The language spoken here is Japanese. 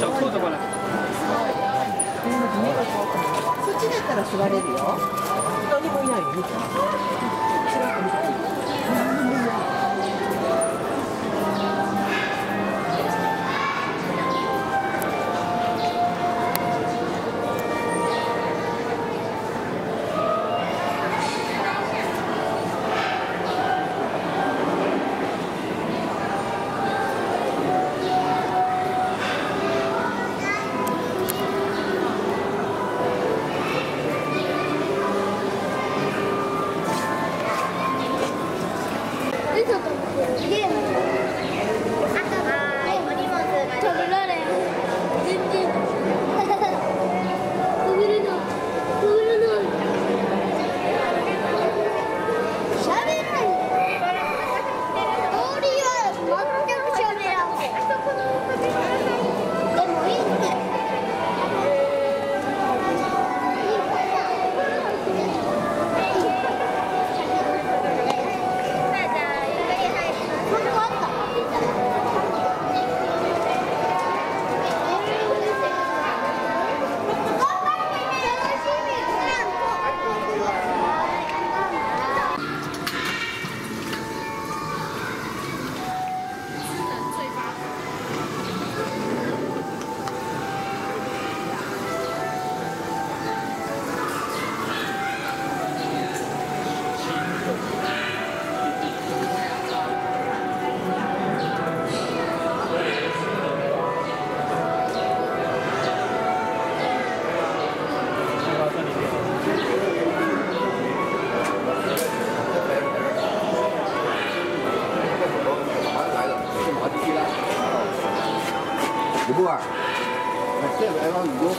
ちそとそっちだったら座れるよ誰もいないよ嘘とゲーム你不管这个来了你就